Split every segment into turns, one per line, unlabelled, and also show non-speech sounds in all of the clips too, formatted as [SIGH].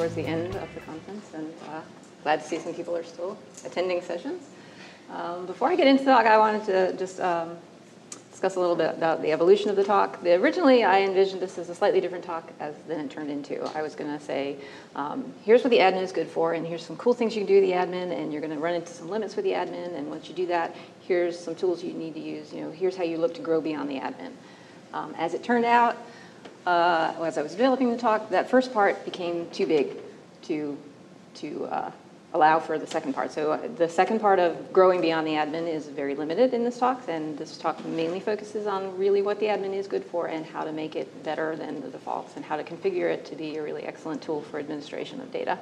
towards the end of the conference and uh, glad to see some people are still attending sessions. Um, before I get into the talk, I wanted to just um, discuss a little bit about the evolution of the talk. The, originally, I envisioned this as a slightly different talk as than it turned into. I was going to say, um, here's what the admin is good for, and here's some cool things you can do with the admin, and you're going to run into some limits with the admin, and once you do that, here's some tools you need to use. You know, here's how you look to grow beyond the admin. Um, as it turned out, uh, as I was developing the talk, that first part became too big to, to uh, allow for the second part. So uh, the second part of growing beyond the admin is very limited in this talk, and this talk mainly focuses on really what the admin is good for and how to make it better than the defaults and how to configure it to be a really excellent tool for administration of data.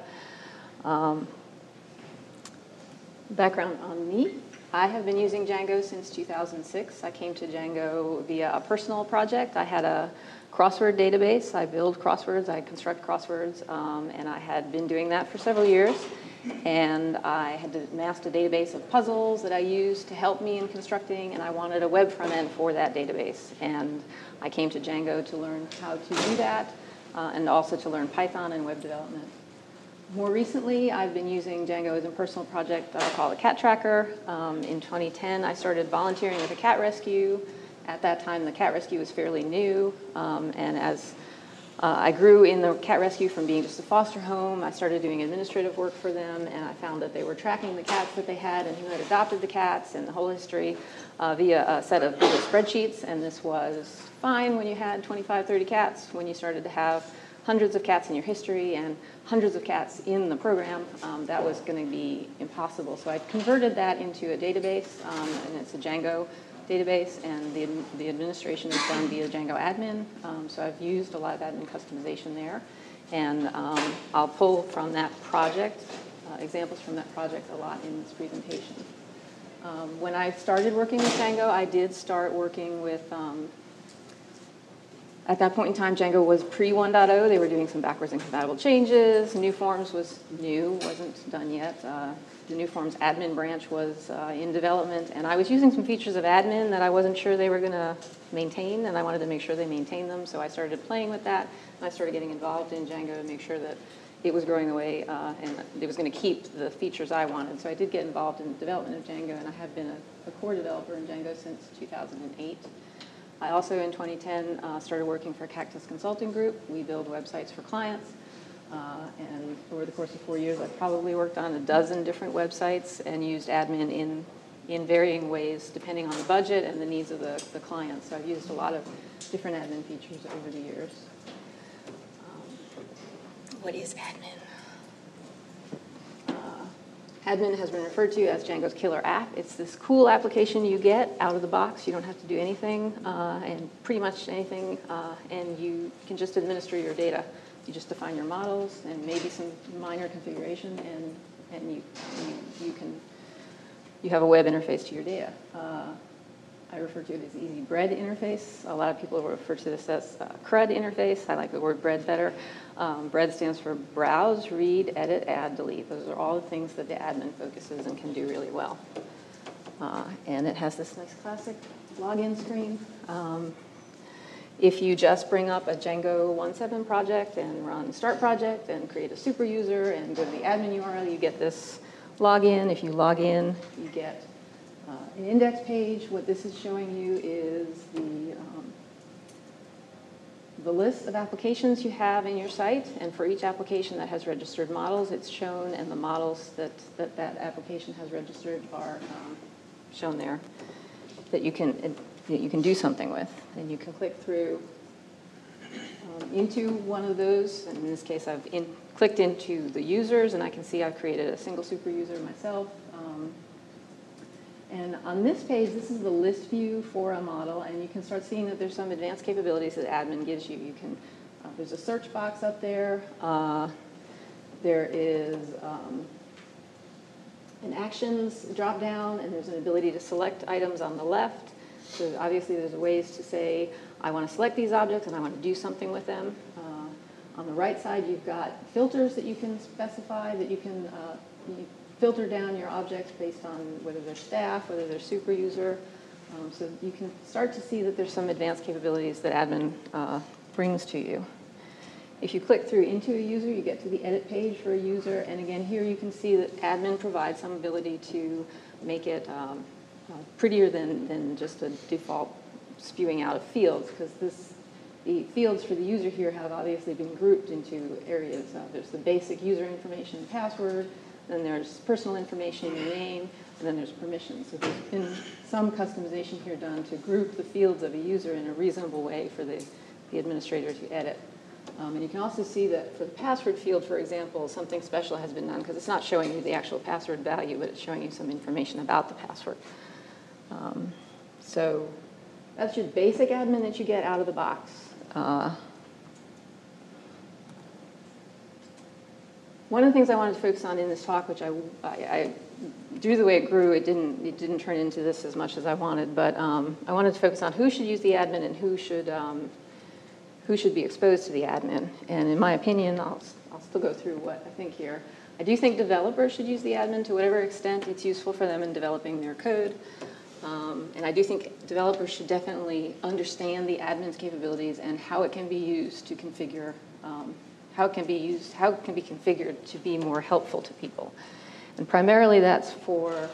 Um, background on me. I have been using Django since 2006. I came to Django via a personal project. I had a crossword database. I build crosswords, I construct crosswords, um, and I had been doing that for several years. And I had amassed a database of puzzles that I used to help me in constructing, and I wanted a web front end for that database. And I came to Django to learn how to do that, uh, and also to learn Python and web development. More recently, I've been using Django as a personal project that I call a cat tracker. Um, in 2010, I started volunteering with a cat rescue. At that time, the cat rescue was fairly new, um, and as uh, I grew in the cat rescue from being just a foster home. I started doing administrative work for them, and I found that they were tracking the cats that they had and who had adopted the cats and the whole history uh, via a set of Google spreadsheets. And this was fine when you had 25, 30 cats. When you started to have hundreds of cats in your history and hundreds of cats in the program, um, that was going to be impossible. So I converted that into a database, um, and it's a Django database, and the, the administration is done via Django admin. Um, so I've used a lot of admin customization there. And um, I'll pull from that project, uh, examples from that project a lot in this presentation. Um, when I started working with Django, I did start working with, um, at that point in time, Django was pre 1.0. They were doing some backwards incompatible changes. New Forms was new, wasn't done yet. Uh, the new forms admin branch was uh, in development, and I was using some features of admin that I wasn't sure they were going to maintain, and I wanted to make sure they maintained them, so I started playing with that, and I started getting involved in Django to make sure that it was growing the way uh, and it was going to keep the features I wanted. So I did get involved in the development of Django, and I have been a, a core developer in Django since 2008. I also, in 2010, uh, started working for Caktus Consulting Group. We build websites for clients. Uh, and over the course of four years, I've probably worked on a dozen different websites and used admin in, in varying ways depending on the budget and the needs of the, the client. So I've used a lot of different admin features over the years. Um, what is admin? Admin has been referred to as Django's killer app. It's this cool application you get out of the box. You don't have to do anything uh, and pretty much anything, uh, and you can just administer your data you just define your models and maybe some minor configuration, and, and you, you, you can you have a web interface to your data. Uh, I refer to it as easy bread interface. A lot of people refer to this as uh, CRUD interface. I like the word bread better. Um, bread stands for browse, read, edit, add, delete. Those are all the things that the admin focuses and can do really well. Uh, and it has this nice classic login screen. Um, if you just bring up a Django 1.7 project and run start project and create a super user and go to the admin URL, you get this login. If you log in, you get uh, an index page. What this is showing you is the, um, the list of applications you have in your site. And for each application that has registered models, it's shown, and the models that that, that application has registered are um, shown there that you can that you can do something with. And you can click through um, into one of those. And in this case, I've in, clicked into the users, and I can see I've created a single super user myself. And on this page, this is the list view for a model, and you can start seeing that there's some advanced capabilities that admin gives you. You can, uh, there's a search box up there. Uh, there is um, an actions drop down, and there's an ability to select items on the left. So obviously there's ways to say, I want to select these objects and I want to do something with them. Uh, on the right side, you've got filters that you can specify, that you can uh, you filter down your objects based on whether they're staff, whether they're super user. Um, so you can start to see that there's some advanced capabilities that admin uh, brings to you. If you click through into a user, you get to the edit page for a user. And again, here you can see that admin provides some ability to make it um, uh, prettier than, than just a default spewing out of fields, because this, the fields for the user here have obviously been grouped into areas. Uh, There's the basic user information, password, then there's personal information, your name, and then there's permissions. So there's been some customization here done to group the fields of a user in a reasonable way for the, the administrator to edit. Um, and you can also see that for the password field, for example, something special has been done because it's not showing you the actual password value, but it's showing you some information about the password. Um, so that's your basic admin that you get out of the box. Uh, one of the things I wanted to focus on in this talk, which I, I, I due to the way it grew, it didn't, it didn't turn into this as much as I wanted, but um, I wanted to focus on who should use the admin and who should, um, who should be exposed to the admin. And in my opinion, I'll, I'll still go through what I think here. I do think developers should use the admin to whatever extent it's useful for them in developing their code. Um, and I do think developers should definitely understand the admin's capabilities and how it can be used to configure, um, how it can be used, how it can be configured to be more helpful to people. And primarily that's for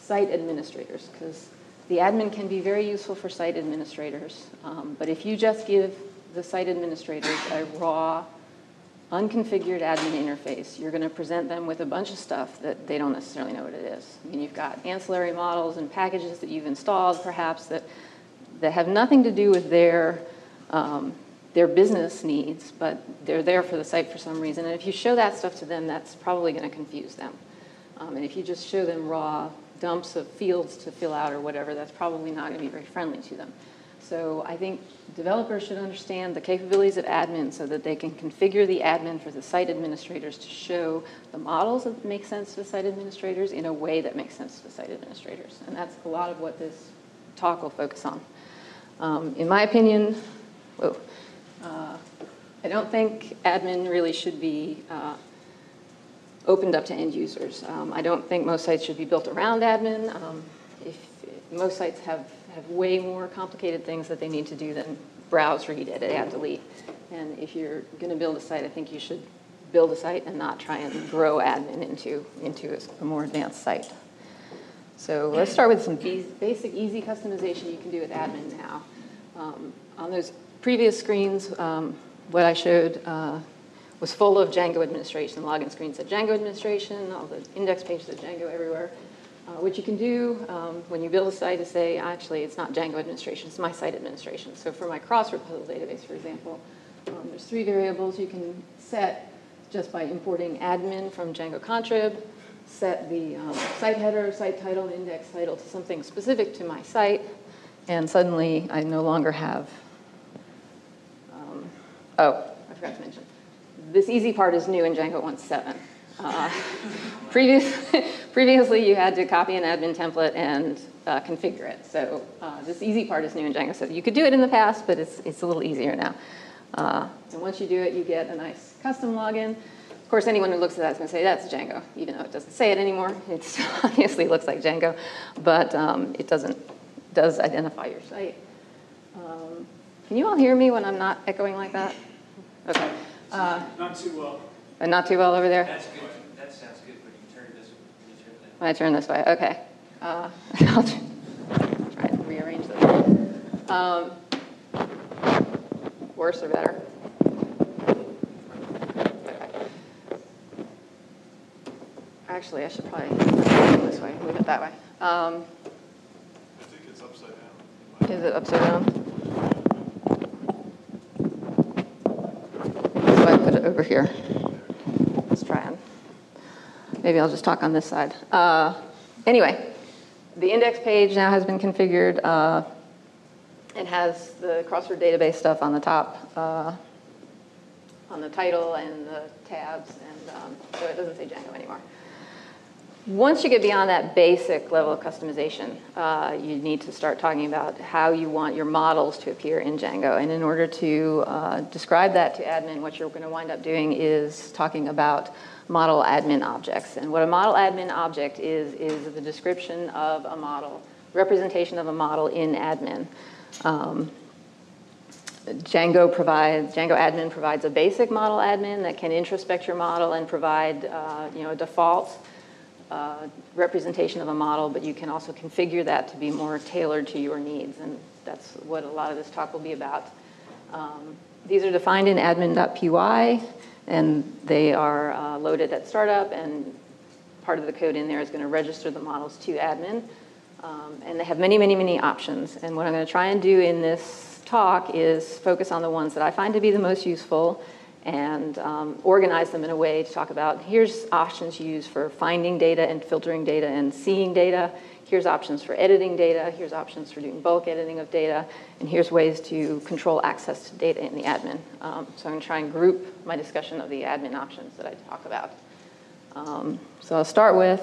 site administrators, because the admin can be very useful for site administrators. Um, but if you just give the site administrators a raw unconfigured admin interface, you're going to present them with a bunch of stuff that they don't necessarily know what it is. I mean, you've got ancillary models and packages that you've installed, perhaps, that, that have nothing to do with their, um, their business needs, but they're there for the site for some reason. And if you show that stuff to them, that's probably going to confuse them. Um, and if you just show them raw dumps of fields to fill out or whatever, that's probably not going to be very friendly to them. So I think developers should understand the capabilities of admin so that they can configure the admin for the site administrators to show the models that make sense to the site administrators in a way that makes sense to the site administrators. And that's a lot of what this talk will focus on. Um, in my opinion, whoa, uh, I don't think admin really should be uh, opened up to end users. Um, I don't think most sites should be built around admin. Um, if, most sites have have way more complicated things that they need to do than browse, read, edit, add, delete. And if you're going to build a site, I think you should build a site and not try and grow admin into, into a more advanced site. So let's start with some basic, easy customization you can do with admin now. Um, on those previous screens, um, what I showed uh, was full of Django administration. Login screens said Django administration, all the index pages said Django everywhere. Uh, what you can do um, when you build a site is say, actually, it's not Django administration, it's my site administration. So for my crossword puzzle database, for example, um, there's three variables you can set just by importing admin from Django Contrib, set the um, site header, site title, index title to something specific to my site, and suddenly I no longer have, oh, I forgot to mention. This easy part is new in Django 1.7. Uh, [LAUGHS] previous, [LAUGHS] previously, you had to copy an admin template and uh, configure it. So uh, this easy part is new in Django. So you could do it in the past, but it's, it's a little easier now. Uh, and once you do it, you get a nice custom login. Of course, anyone who looks at that is going to say that's Django, even though it doesn't say it anymore. [LAUGHS] It obviously looks like Django, but um, it doesn't does identify your site. Um, can you all hear me when I'm not echoing like that? Okay.
Uh, not too well.
And not too well over there?
That's good. That sounds good, but you turn this, you turn that.
When I turn this way, okay. Uh, [LAUGHS] I'll try to rearrange this. Um, worse or better? Actually, I should probably move this way, move it that way. Um,
I think it's upside down.
is it upside down? So I put it over here try and maybe I'll just talk on this side. Uh, anyway, the index page now has been configured uh, and has the crossword database stuff on the top, uh, on the title and the tabs, and um, so it doesn't say Django anymore. Once you get beyond that basic level of customization, uh, you need to start talking about how you want your models to appear in Django. And in order to uh, describe that to admin, what you're going to wind up doing is talking about model admin objects. And what a model admin object is, is the description of a model, representation of a model in admin. Um, Django provides, Django admin provides a basic model admin that can introspect your model and provide, uh, you know, a default uh, representation of a model, but you can also configure that to be more tailored to your needs, and that's what a lot of this talk will be about. Um, these are defined in admin.py, and they are uh, loaded at startup, and part of the code in there is going to register the models to admin. Um, and they have many, many, many options. And what I'm going to try and do in this talk is focus on the ones that I find to be the most useful and um, organize them in a way to talk about here's options you use for finding data and filtering data and seeing data. Here's options for editing data. Here's options for doing bulk editing of data. And here's ways to control access to data in the admin. Um, so I'm going to try and group my discussion of the admin options that I talk about. Um, so I'll start with,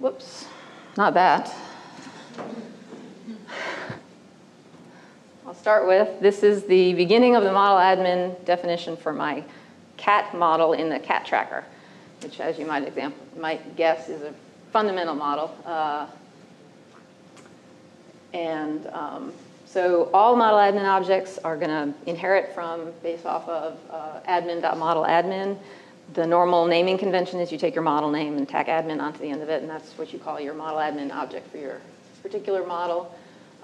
whoops, not that. I'll start with, this is the beginning of the model admin definition for my cat model in the cat tracker, which as you might, example, might guess is a fundamental model. Uh, and um, so all model admin objects are going to inherit from, based off of uh, admin.modeladmin. The normal naming convention is you take your model name and tack admin onto the end of it, and that's what you call your model admin object for your particular model.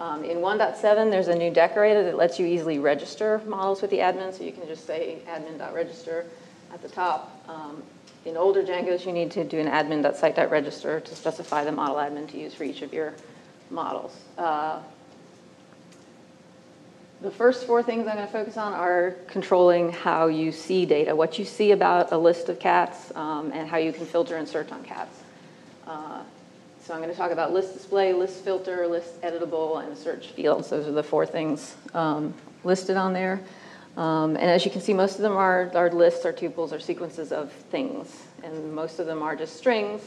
Um, in 1.7, there's a new decorator that lets you easily register models with the admin, so you can just say admin.register at the top. Um, in older Django's, you need to do an admin.site.register to specify the model admin to use for each of your models. Uh, the first four things I'm going to focus on are controlling how you see data, what you see about a list of cats, um, and how you can filter and search on cats. Uh, so I'm going to talk about list display, list filter, list editable, and search fields. Those are the four things um, listed on there. Um, and as you can see, most of them are, are lists, or tuples, or sequences of things. And most of them are just strings.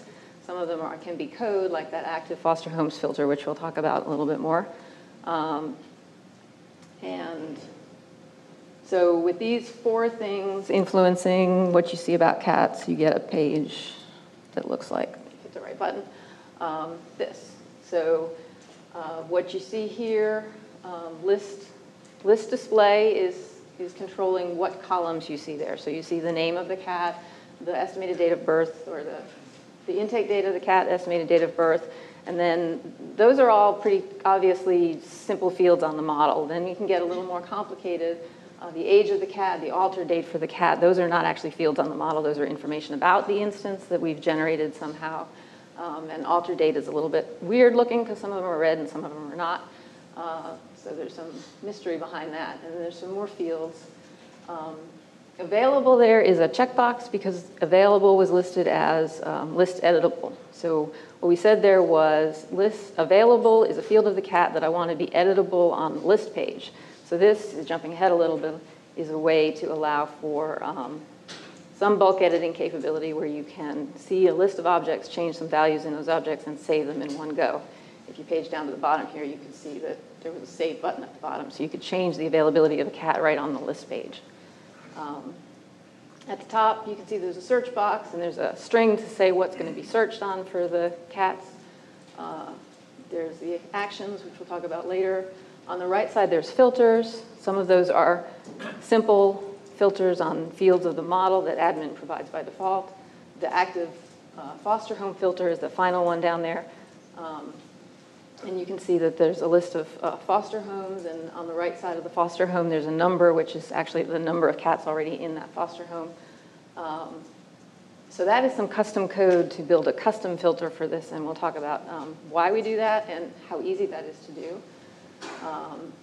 Some of them are, can be code, like that active Foster homes filter, which we'll talk about a little bit more. Um, and so with these four things influencing what you see about cats, you get a page that looks like, hit the right button, um, this. So uh, what you see here, um, list, list display is, is controlling what columns you see there. So you see the name of the cat, the estimated date of birth, or the, the intake date of the cat, estimated date of birth, and then those are all pretty obviously simple fields on the model. Then you can get a little more complicated. Uh, the age of the cat, the alter date for the cat, those are not actually fields on the model. Those are information about the instance that we've generated somehow. Um, and alter date is a little bit weird looking because some of them are red and some of them are not. Uh, so there's some mystery behind that. And there's some more fields. Um, available there is a checkbox because available was listed as um, list editable. So what we said there was list available is a field of the cat that I want to be editable on the list page. So this is jumping ahead a little bit, is a way to allow for um, some bulk editing capability where you can see a list of objects, change some values in those objects, and save them in one go. If you page down to the bottom here, you can see that there was a save button at the bottom, so you could change the availability of a cat right on the list page. Um, at the top, you can see there's a search box, and there's a string to say what's going to be searched on for the cats. Uh, there's the actions, which we'll talk about later. On the right side, there's filters. Some of those are simple filters on fields of the model that admin provides by default. The active uh, foster home filter is the final one down there. Um, and you can see that there's a list of uh, foster homes, and on the right side of the foster home, there's a number, which is actually the number of cats already in that foster home. Um, so that is some custom code to build a custom filter for this, and we'll talk about um, why we do that and how easy that is to do. Um,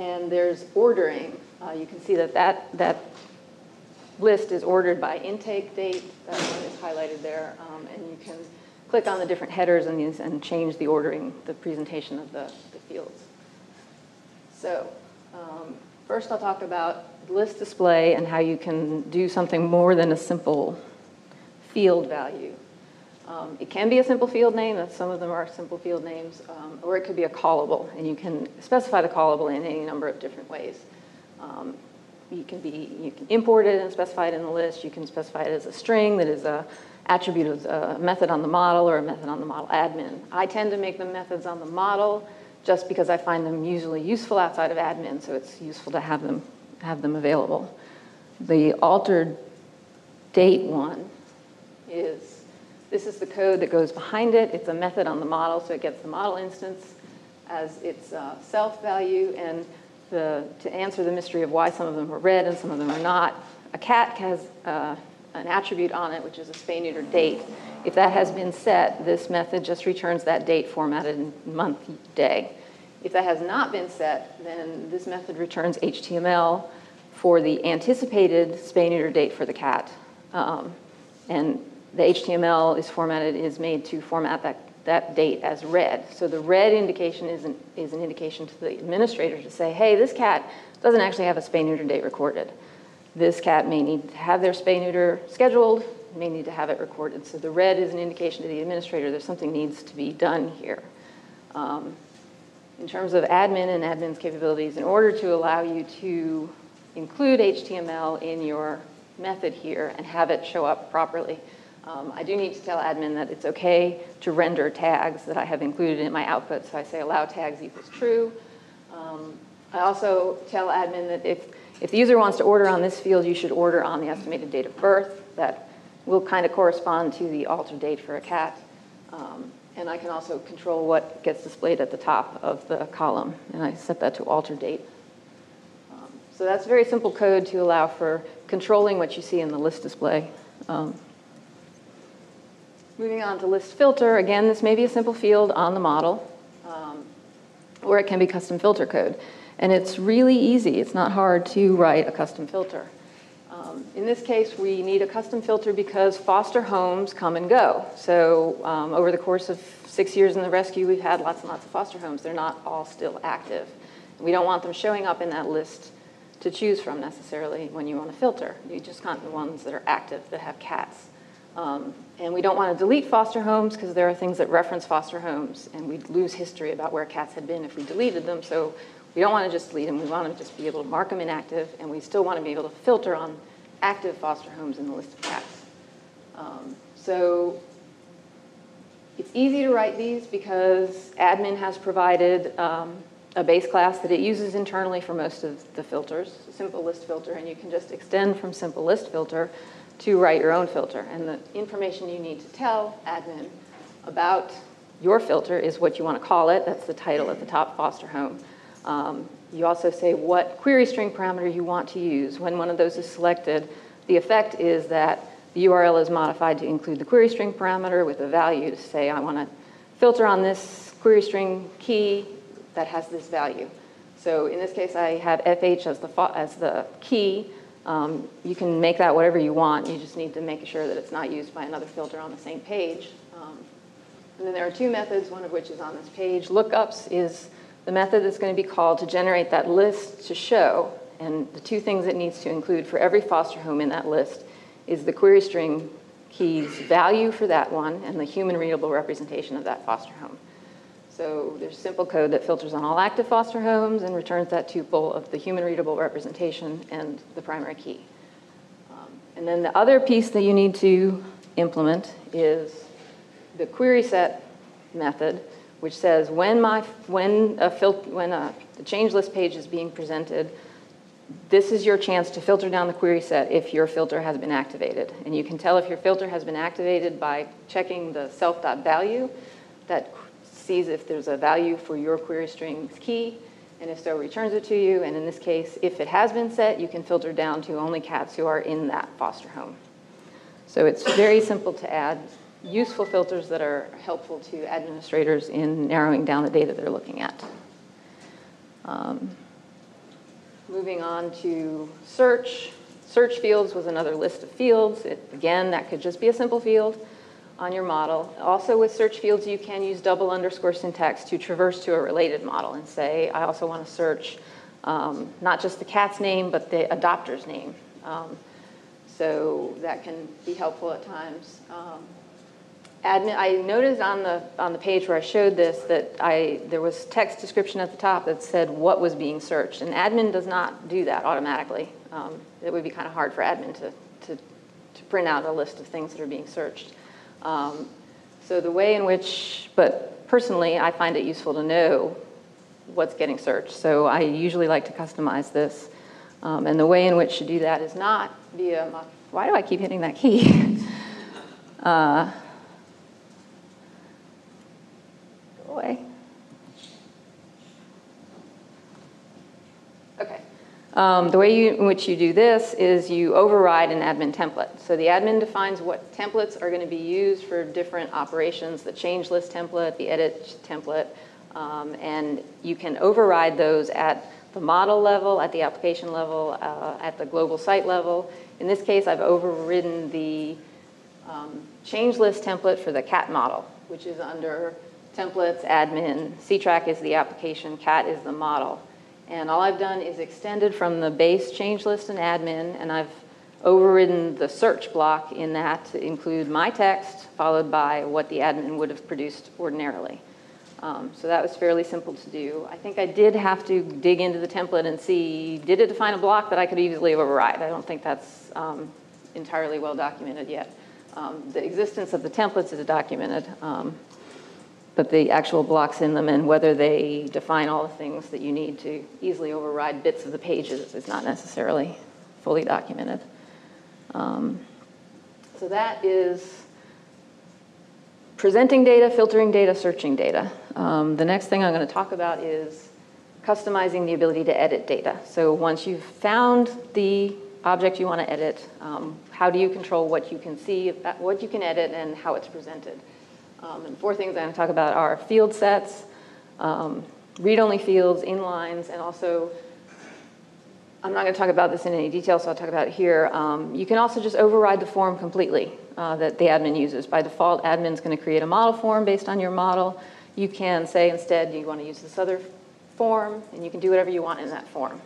and there's ordering. Uh, you can see that, that that list is ordered by intake date. That one is highlighted there, um, and you can click on the different headers and, these, and change the ordering, the presentation of the, the fields. So um, first I'll talk about list display and how you can do something more than a simple field value. Um, it can be a simple field name, some of them are simple field names, um, or it could be a callable, and you can specify the callable in any number of different ways. Um, you can be, you can import it and specify it in the list. You can specify it as a string that is a attribute of a method on the model or a method on the model admin. I tend to make the methods on the model just because I find them usually useful outside of admin, so it's useful to have them, have them available. The altered date one is, this is the code that goes behind it. It's a method on the model, so it gets the model instance as its uh, self value. And the, to answer the mystery of why some of them are red and some of them are not, a cat has uh, an attribute on it, which is a spay neuter date. If that has been set, this method just returns that date formatted in month, day. If that has not been set, then this method returns HTML for the anticipated spay neuter date for the cat. Um, and the HTML is formatted, is made to format that, that date as red. So the red indication is an, is an indication to the administrator to say, hey, this cat doesn't actually have a spay neuter date recorded. This cat may need to have their spay neuter scheduled, may need to have it recorded. So the red is an indication to the administrator that something needs to be done here. Um, in terms of admin and admin's capabilities, in order to allow you to include HTML in your method here and have it show up properly, um, I do need to tell admin that it's okay to render tags that I have included in my output. So I say allow tags equals true. Um, I also tell admin that if if the user wants to order on this field, you should order on the estimated date of birth. That will kind of correspond to the alter date for a cat. Um, and I can also control what gets displayed at the top of the column, and I set that to alter date. Um, so that's very simple code to allow for controlling what you see in the list display. Moving on to list filter, again, this may be a simple field on the model, um, or it can be custom filter code. And it's really easy. It's not hard to write a custom filter. Um, in this case, we need a custom filter because foster homes come and go. So um, over the course of six years in the rescue, we've had lots and lots of foster homes. They're not all still active. We don't want them showing up in that list to choose from necessarily when you want to filter. You just want the ones that are active that have cats. Um, and we don't want to delete foster homes because there are things that reference foster homes, and we'd lose history about where cats had been if we deleted them. So we don't want to just delete them. We want to just be able to mark them inactive, and we still want to be able to filter on active foster homes in the list of cats. Um, so it's easy to write these because admin has provided um, a base class that it uses internally for most of the filters, simple list filter, and you can just extend from simple list filter to write your own filter. And the information you need to tell admin about your filter is what you want to call it. That's the title at the top, foster home. Um, you also say what query string parameter you want to use. When one of those is selected, the effect is that the URL is modified to include the query string parameter with a value to say I want to filter on this query string key that has this value. So in this case, I have FH as the, as the key. Um, you can make that whatever you want. You just need to make sure that it's not used by another filter on the same page. Um, and then there are two methods, one of which is on this page. Lookups is the method that's going to be called to generate that list to show. And the two things it needs to include for every foster home in that list is the query string key's value for that one and the human readable representation of that foster home. So there's simple code that filters on all active foster homes and returns that tuple of the human readable representation and the primary key. Um, and then the other piece that you need to implement is the query set method, which says when my when a fil- when a, change list page is being presented, this is your chance to filter down the query set if your filter has been activated. And you can tell if your filter has been activated by checking the self.value that sees if there's a value for your query string's key, and if so, returns it to you. And in this case, if it has been set, you can filter down to only cats who are in that foster home. So it's very simple to add useful filters that are helpful to administrators in narrowing down the data they're looking at. Um, moving on to search. Search fields was another list of fields. It, again, that could just be a simple field on your model. Also with search fields, you can use double underscore syntax to traverse to a related model and say, I also want to search um, not just the cat's name, but the adopter's name. Um, so that can be helpful at times. Um, admin, I noticed on the, on the page where I showed this that I, there was text description at the top that said what was being searched. And admin does not do that automatically. Um, it would be kind of hard for admin to, to, to, print out a list of things that are being searched. Um, so the way in which, but personally, I find it useful to know what's getting searched. So I usually like to customize this. Um, and the way in which to do that is not via, my, why do I keep hitting that key? [LAUGHS] uh, go away. Okay. Um, the way you, in which you do this is you override an admin template. So the admin defines what templates are going to be used for different operations, the change list template, the edit template, um, and you can override those at the model level, at the application level, uh, at the global site level. In this case, I've overridden the um, change list template for the CAT model, which is under templates, admin, CTRAC is the application, CAT is the model. And all I've done is extended from the base change list and admin, and I've overridden the search block in that to include my text followed by what the admin would have produced ordinarily. Um, so that was fairly simple to do. I think I did have to dig into the template and see, did it define a block that I could easily override? I don't think that's um, entirely well documented yet. Um, the existence of the templates is documented, but the actual blocks in them and whether they define all the things that you need to easily override bits of the pages is not necessarily fully documented. Um, so that is presenting data, filtering data, searching data. Um, the next thing I'm going to talk about is customizing the ability to edit data. So once you've found the object you want to edit, um, how do you control what you can see, what you can edit, and how it's presented? Um, and four things I'm going to talk about are field sets, um, read-only fields, inlines, and also I'm not going to talk about this in any detail, so I'll talk about it here. Um, you can also just override the form completely uh, that the admin uses. By default, admin's going to create a model form based on your model. You can say instead you want to use this other form, and you can do whatever you want in that form.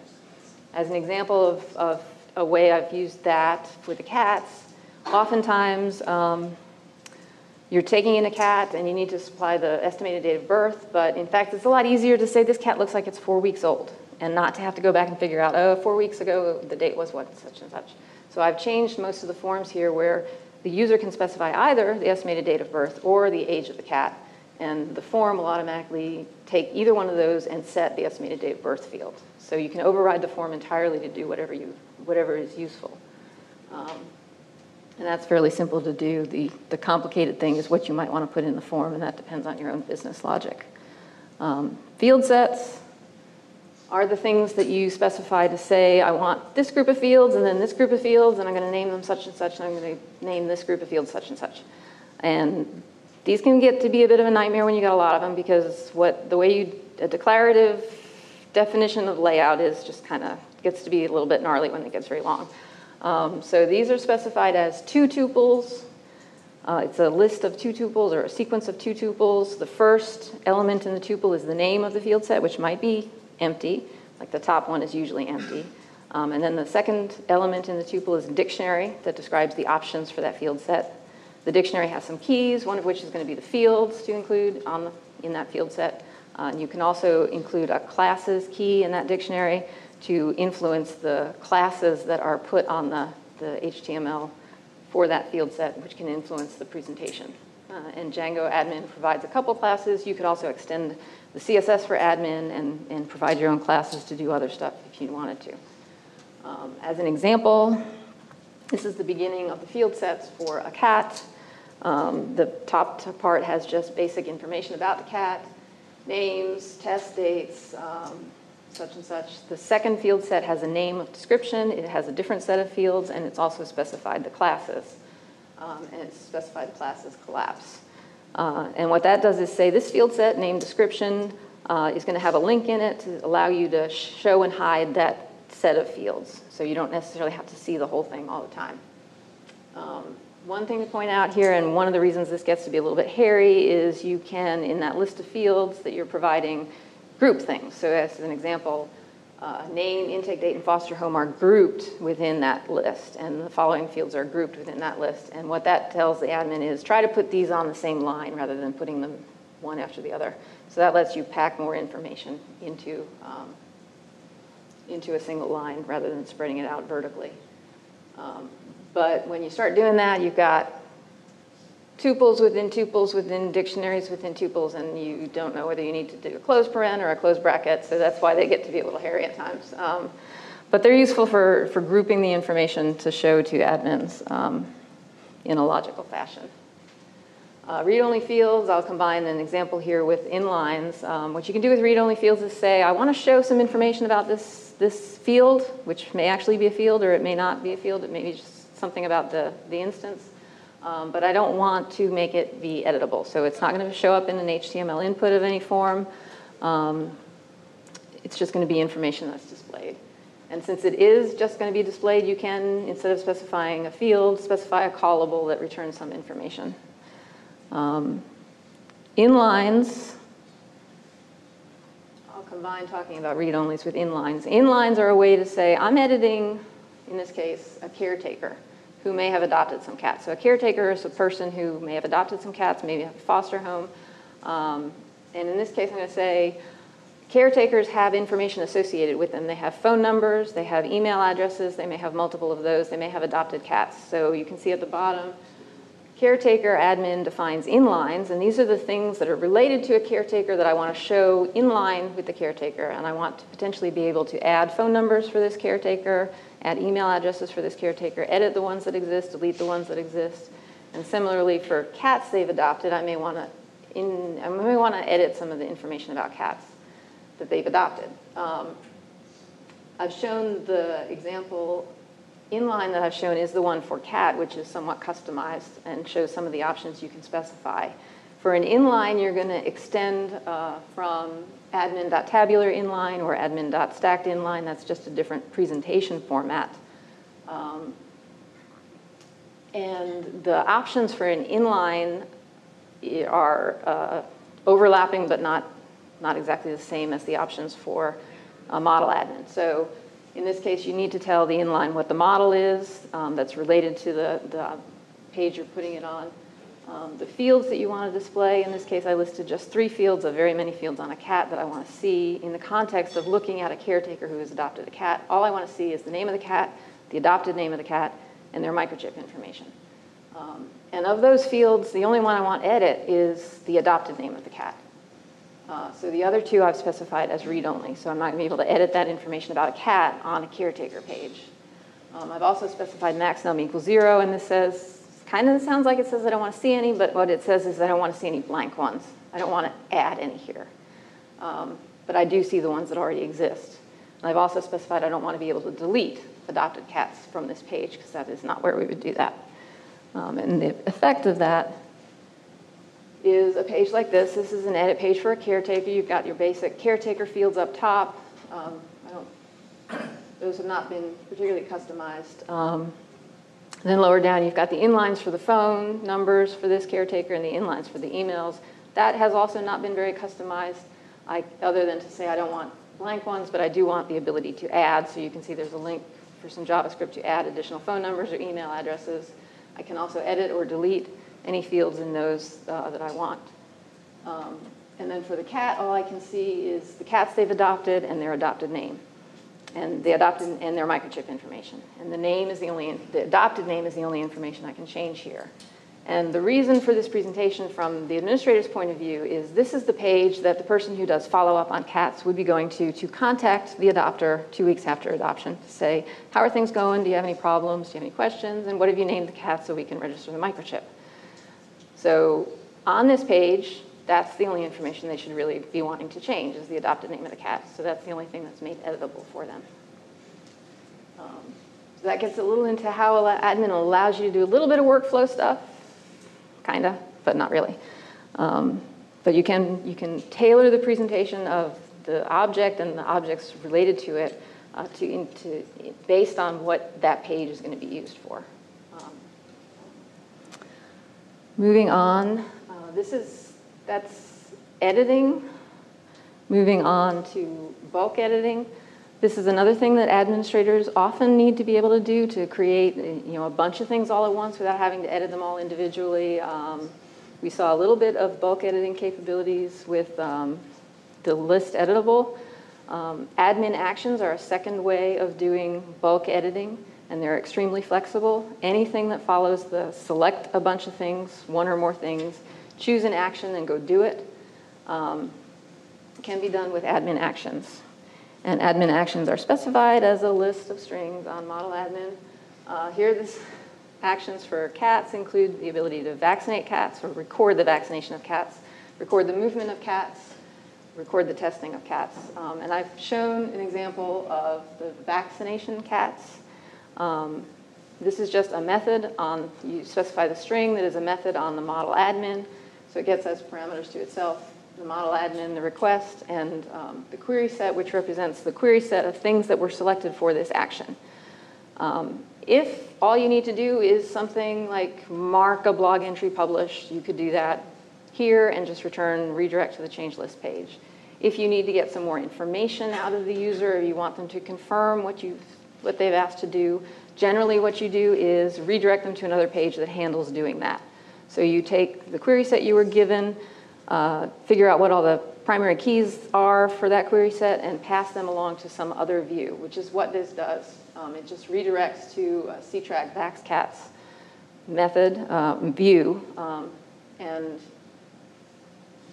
As an example of, of a way I've used that with the cats, oftentimes um, you're taking in a cat and you need to supply the estimated date of birth, but in fact, it's a lot easier to say this cat looks like it's four weeks old and not to have to go back and figure out, oh, four weeks ago, the date was what, such and such. So I've changed most of the forms here where the user can specify either the estimated date of birth or the age of the cat, and the form will automatically take either one of those and set the estimated date of birth field. So you can override the form entirely to do whatever, you, whatever is useful. Um, and that's fairly simple to do. The, the complicated thing is what you might want to put in the form, and that depends on your own business logic. Um, field sets, are the things that you specify to say, I want this group of fields and then this group of fields, and I'm going to name them such and such, and I'm going to name this group of fields such and such. And these can get to be a bit of a nightmare when you got a lot of them because what the way you, a declarative definition of layout is just kind of gets to be a little bit gnarly when it gets very long. Um, so these are specified as two tuples. Uh, it's a list of two tuples or a sequence of two tuples. The first element in the tuple is the name of the field set, which might be empty, like the top one is usually empty. Um, and then the second element in the tuple is a dictionary that describes the options for that field set. The dictionary has some keys, one of which is going to be the fields to include on the, in that field set. Uh, and you can also include a classes key in that dictionary to influence the classes that are put on the, the HTML for that field set, which can influence the presentation. Uh, and Django admin provides a couple classes. You could also extend the CSS for admin and, and provide your own classes to do other stuff if you wanted to. Um, as an example, this is the beginning of the field sets for a cat. Um, the top part has just basic information about the cat, names, test dates, um, such and such. The second field set has a name of description, it has a different set of fields, and it's also specified the classes. Um, and it's specified the classes collapse. Uh, and what that does is say this field set, name description, uh, is going to have a link in it to allow you to show and hide that set of fields. So you don't necessarily have to see the whole thing all the time. Um, one thing to point out here, and one of the reasons this gets to be a little bit hairy, is you can, in that list of fields that you're providing, group things. So as an example, uh, name, intake date, and foster home are grouped within that list, and the following fields are grouped within that list. And what that tells the admin is try to put these on the same line rather than putting them one after the other. So that lets you pack more information into, um, into a single line rather than spreading it out vertically. Um, but when you start doing that, you've got tuples within tuples within dictionaries within tuples, and you don't know whether you need to do a closed paren or a closed bracket, so that's why they get to be a little hairy at times. Um, but they're useful for, for grouping the information to show to admins um, in a logical fashion. Uh, read-only fields, I'll combine an example here with inlines. Um, what you can do with read-only fields is say, I want to show some information about this, this field, which may actually be a field or it may not be a field. It may be just something about the, the instance. Um, but I don't want to make it be editable. So it's not going to show up in an HTML input of any form. Um, it's just going to be information that's displayed. And since it is just going to be displayed, you can, instead of specifying a field, specify a callable that returns some information. Um, inlines, I'll combine talking about read-onlys with inlines. Inlines are a way to say, I'm editing, in this case, a caretaker who may have adopted some cats. So a caretaker is a person who may have adopted some cats, maybe have a foster home. Um, and in this case, I'm going to say caretakers have information associated with them. They have phone numbers, they have email addresses, they may have multiple of those, they may have adopted cats. So you can see at the bottom, caretaker admin defines inlines, and these are the things that are related to a caretaker that I want to show in line with the caretaker. And I want to potentially be able to add phone numbers for this caretaker, add email addresses for this caretaker, edit the ones that exist, delete the ones that exist. And similarly for cats they've adopted, I may want to in, I may want to edit some of the information about cats that they've adopted. Um, I've shown the example inline that I've shown is the one for cat, which is somewhat customized and shows some of the options you can specify. For an inline, you're going to extend uh, from admin.tabular inline or admin.stacked inline. That's just a different presentation format. Um, and the options for an inline are uh, overlapping but not, not exactly the same as the options for a model admin. So in this case, you need to tell the inline what the model is um, that's related to the, the page you're putting it on. Um, the fields that you want to display, in this case I listed just three fields of very many fields on a cat that I want to see in the context of looking at a caretaker who has adopted a cat. All I want to see is the name of the cat, the adopted name of the cat, and their microchip information. Um, and of those fields, the only one I want to edit is the adopted name of the cat. Uh, so the other two I've specified as read-only, so I'm not going to be able to edit that information about a cat on a caretaker page. Um, I've also specified max num equals zero, and this says, kind of sounds like it says I don't want to see any, but what it says is I don't want to see any blank ones. I don't want to add any here. Um, but I do see the ones that already exist. And I've also specified I don't want to be able to delete adopted cats from this page, because that is not where we would do that. Um, and the effect of that is a page like this. This is an edit page for a caretaker. You've got your basic caretaker fields up top. Um, those have not been particularly customized. Um, then lower down, you've got the inlines for the phone numbers for this caretaker and the inlines for the emails. That has also not been very customized, I, other than to say I don't want blank ones, but I do want the ability to add. So you can see there's a link for some JavaScript to add additional phone numbers or email addresses. I can also edit or delete any fields in those uh, that I want. Um, and then for the cat, all I can see is the cats they've adopted and their adopted name. And the adopted and their microchip information. And the name is the only, the adopted name is the only information I can change here. And the reason for this presentation from the administrator's point of view is this is the page that the person who does follow-up on cats would be going to to contact the adopter two weeks after adoption to say, how are things going? Do you have any problems? Do you have any questions? And what have you named the cat so we can register the microchip? So on this page, that's the only information they should really be wanting to change is the adopted name of the cat. So that's the only thing that's made editable for them. Um, so that gets a little into how admin allows you to do a little bit of workflow stuff kind of, but not really. Um, but you can, you can tailor the presentation of the object and the objects related to it uh, to, to, based on what that page is going to be used for. Um, moving on, uh, this is, that's editing. Moving on to bulk editing. This is another thing that administrators often need to be able to do to create you know, a bunch of things all at once without having to edit them all individually. Um, we saw a little bit of bulk editing capabilities with um, the list editable. Um, admin actions are a second way of doing bulk editing. and they're extremely flexible. Anything that follows the select a bunch of things, one or more things, choose an action and go do it, um, can be done with admin actions. And admin actions are specified as a list of strings on model admin. Uh, here, this actions for cats include the ability to vaccinate cats or record the vaccination of cats, record the movement of cats, record the testing of cats. Um, and I've shown an example of the vaccination cats. Um, this is just a method on, you specify the string that is a method on the model admin. So it gets as parameters to itself the model admin, the request, and um, the query set, which represents the query set of things that were selected for this action. Um, if all you need to do is something like mark a blog entry published, you could do that here and just return redirect to the change list page. If you need to get some more information out of the user, or you want them to confirm what you what they've asked to do, generally what you do is redirect them to another page that handles doing that. So you take the query set you were given, uh, figure out what all the primary keys are for that query set, and pass them along to some other view, which is what this does. Um, it just redirects to a ctrack vaxcats method um, view, um, and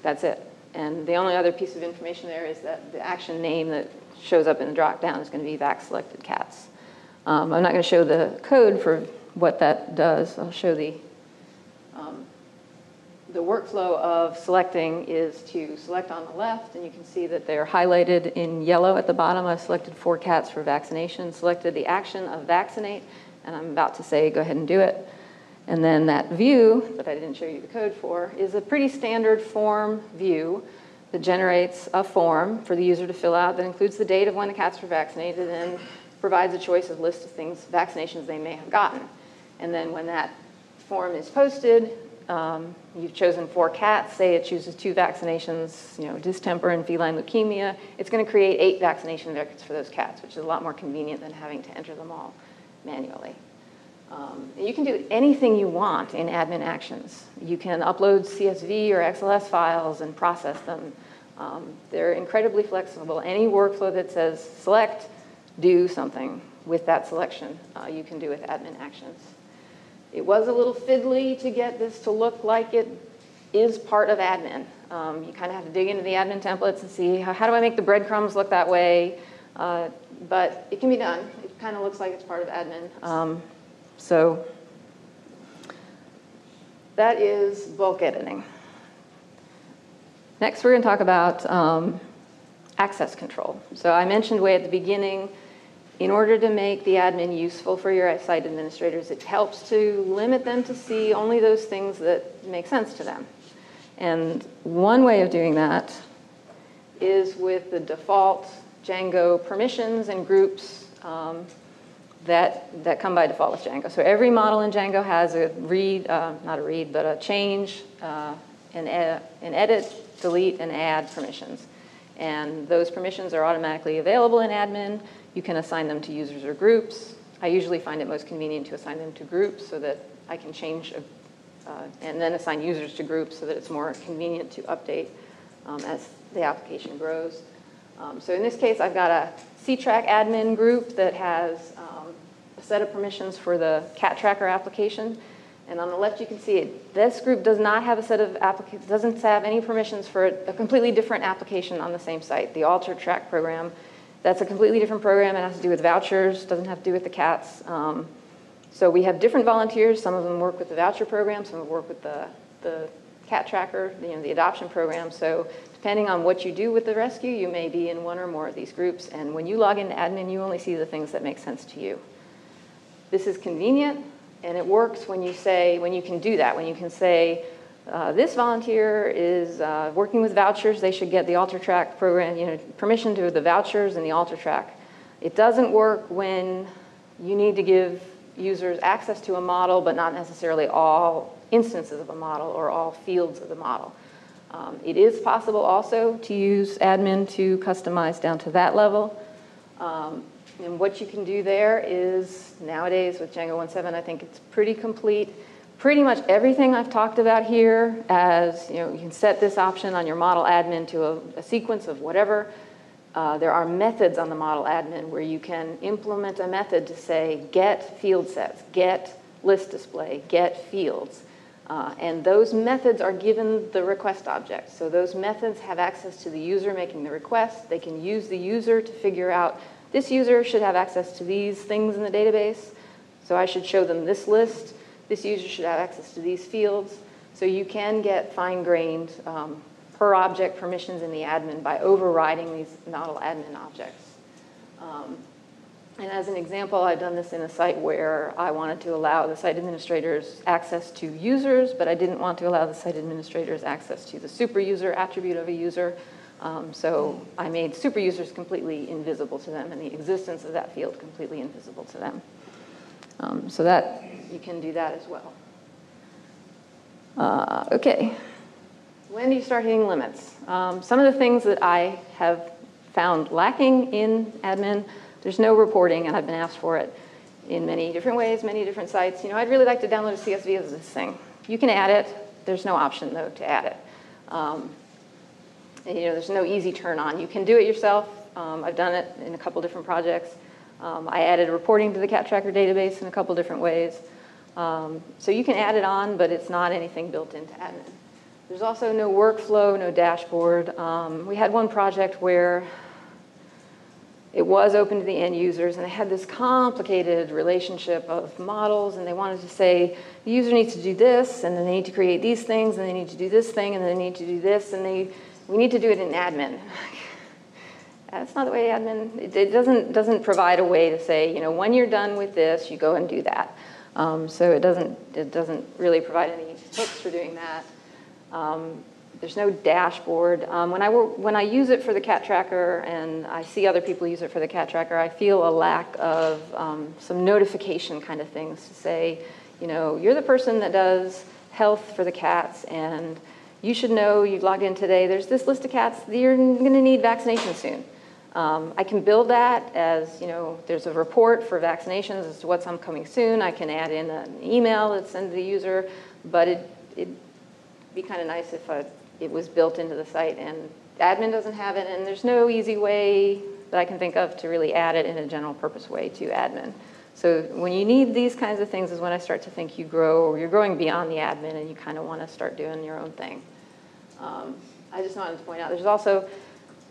that's it. And the only other piece of information there is that the action name that shows up in the drop down is going to be vac selected cats. Um, I'm not going to show the code for what that does. I'll show the the workflow of selecting is to select on the left, and you can see that they're highlighted in yellow at the bottom. I've selected four cats for vaccination, selected the action of vaccinate, and I'm about to say go ahead and do it. And then that view that I didn't show you the code for is a pretty standard form view that generates a form for the user to fill out that includes the date of when the cats were vaccinated and provides a choice of list of things, vaccinations they may have gotten. And then when that form is posted, um, you've chosen four cats, say it chooses two vaccinations, you know, distemper and feline leukemia, it's going to create eight vaccination records for those cats, which is a lot more convenient than having to enter them all manually. Um, you can do anything you want in admin actions. You can upload CSV or XLS files and process them. Um, they're incredibly flexible. Any workflow that says select, do something with that selection, uh, you can do with admin actions. It was a little fiddly to get this to look like it is part of admin. Um, you kind of have to dig into the admin templates and see how, how do I make the breadcrumbs look that way. Uh, but it can be done. It kind of looks like it's part of admin. Um, so that is bulk editing. Next, we're going to talk about um, access control. So I mentioned way at the beginning in order to make the admin useful for your site administrators, it helps to limit them to see only those things that make sense to them. And one way of doing that is with the default Django permissions and groups um, that, that come by default with Django. So every model in Django has a read, uh, not a read, but a change, uh, an, an edit, delete, and add permissions. And those permissions are automatically available in admin. You can assign them to users or groups. I usually find it most convenient to assign them to groups so that I can change uh, and then assign users to groups so that it's more convenient to update um, as the application grows. Um, so in this case, I've got a ctrack admin group that has um, a set of permissions for the cat tracker application. And on the left, you can see it. This group does not have a set of doesn't have any permissions for a completely different application on the same site, the Alter Track program that's a completely different program. It has to do with vouchers, doesn't have to do with the cats. Um, so we have different volunteers. Some of them work with the voucher program, some work with the, the cat tracker, you know, the adoption program. So depending on what you do with the rescue, you may be in one or more of these groups. And when you log into admin, you only see the things that make sense to you. This is convenient, and it works when you say, when you can do that, when you can say, uh, this volunteer is uh, working with vouchers. They should get the AlterTrack program, you know, permission to the vouchers and the AlterTrack. It doesn't work when you need to give users access to a model, but not necessarily all instances of a model or all fields of the model. Um, it is possible also to use admin to customize down to that level. Um, and what you can do there is nowadays with Django 1.7, I think it's pretty complete pretty much everything I've talked about here as, you know, you can set this option on your model admin to a, a sequence of whatever Uh, There are methods on the model admin where you can implement a method to say, get field sets, get list display, get fields. Uh, And those methods are given the request object. So those methods have access to the user making the request. They can use the user to figure out, this user should have access to these things in the database. So I should show them this list. This user should have access to these fields. So you can get fine-grained um, per object permissions in the admin by overriding these model admin objects. Um, And as an example, I've done this in a site where I wanted to allow the site administrators access to users, but I didn't want to allow the site administrators access to the super user attribute of a user. Um, So I made super users completely invisible to them and the existence of that field completely invisible to them. Um, So that, you can do that as well. Uh, Okay. When do you start hitting limits? Um, Some of the things that I have found lacking in admin, there's no reporting, and I've been asked for it in many different ways, many different sites. You know, I'd really like to download a CSV as this thing. You can add it. There's no option, though, to add it. Um, and, You know, there's no easy turn on. You can do it yourself. Um, I've done it in a couple different projects. Um, I added reporting to the cat tracker database in a couple different ways. Um, So you can add it on, but it's not anything built into admin. There's also no workflow, no dashboard. Um, We had one project where it was open to the end users, and they had this complicated relationship of models, and they wanted to say, the user needs to do this, and then they need to create these things, and they need to do this thing, and they need to do this, and they, we need to do it in admin. [LAUGHS] That's not the way admin, it, it doesn't, doesn't provide a way to say, you know, when you're done with this, you go and do that. Um, so it doesn't, it doesn't really provide any hooks for doing that. Um, There's no dashboard. Um, When I, when I use it for the cat tracker and I see other people use it for the cat tracker, I feel a lack of um, some notification kind of things to say, you know, you're the person that does health for the cats and you should know, you logged in today, there's this list of cats, that you're going to need vaccination soon. Um, I can build that as, you know, there's a report for vaccinations as to what's coming soon. I can add in an email that's sent to the user, but it, it'd be kind of nice if I, it was built into the site and admin doesn't have it and there's no easy way that I can think of to really add it in a general purpose way to admin. So when you need these kinds of things is when I start to think you grow or you're growing beyond the admin and you kind of want to start doing your own thing. Um, I just wanted to point out, there's also,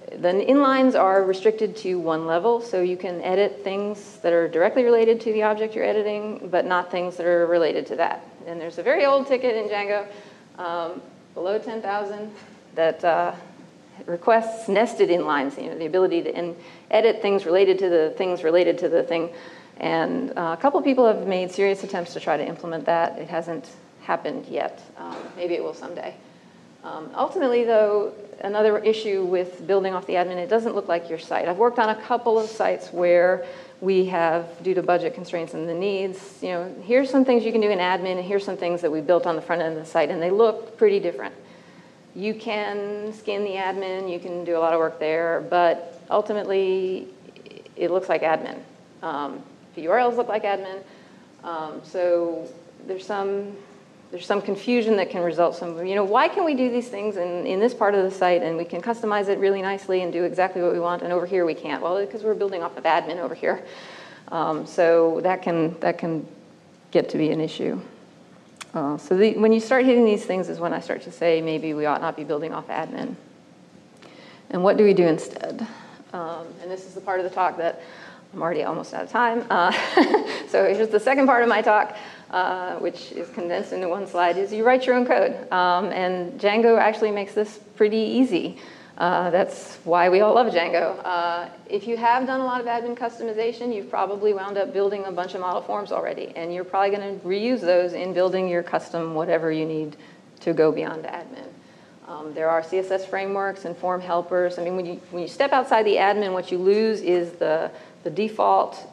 the inlines are restricted to one level, so you can edit things that are directly related to the object you're editing, but not things that are related to that. And there's a very old ticket in Django, um, below 10,000, that uh, requests nested inlines, you know, the ability to in, edit things related to the things related to the thing. And uh, a couple people have made serious attempts to try to implement that. It hasn't happened yet. Um, maybe it will someday. Um, Ultimately, though, another issue with building off the admin, it doesn't look like your site. I've worked on a couple of sites where we have, due to budget constraints and the needs, you know, here's some things you can do in admin, and here's some things that we built on the front end of the site, and they look pretty different. You can skin the admin, you can do a lot of work there, but ultimately, it looks like admin. Um, The URLs look like admin, um, so there's some, there's some confusion that can result some, you know, why can we do these things in, in this part of the site and we can customize it really nicely and do exactly what we want and over here we can't? Well, because we're building off of admin over here. Um, so that can, that can get to be an issue. Uh, so the, when you start hitting these things is when I start to say maybe we ought not be building off admin. And what do we do instead? Um, and this is the part of the talk that I'm already almost out of time. Uh, [LAUGHS] so here's the second part of my talk, uh, which is condensed into one slide, is you write your own code. Um, and Django actually makes this pretty easy. Uh, that's why we all love Django. Uh, if you have done a lot of admin customization, you've probably wound up building a bunch of model forms already, and you're probably going to reuse those in building your custom whatever you need to go beyond admin. Um, there are CSS frameworks and form helpers. I mean, when you, when you step outside the admin, what you lose is the, the default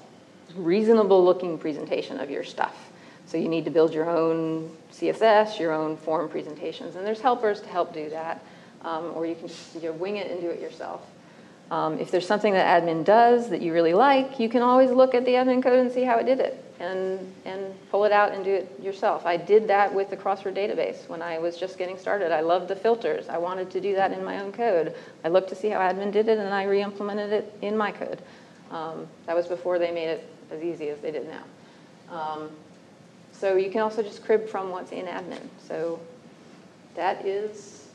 reasonable looking presentation of your stuff. So you need to build your own CSS, your own form presentations, and there's helpers to help do that. Um, or you can just you know, wing it and do it yourself. Um, If there's something that admin does that you really like, you can always look at the admin code and see how it did it and, and pull it out and do it yourself. I did that with the crossword database when I was just getting started. I loved the filters. I wanted to do that in my own code. I looked to see how admin did it and I re-implemented it in my code. Um, That was before they made it as easy as they did now. Um, So you can also just crib from what's in admin. So that is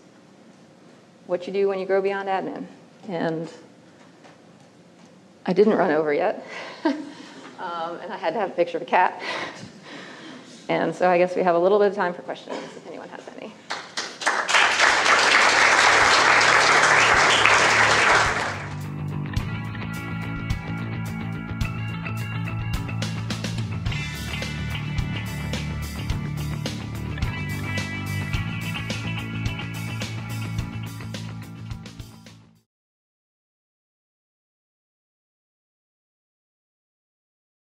what you do when you grow beyond admin. And I didn't run over yet. [LAUGHS] Um, And I had to have a picture of a cat. [LAUGHS] And so I guess we have a little bit of time for questions.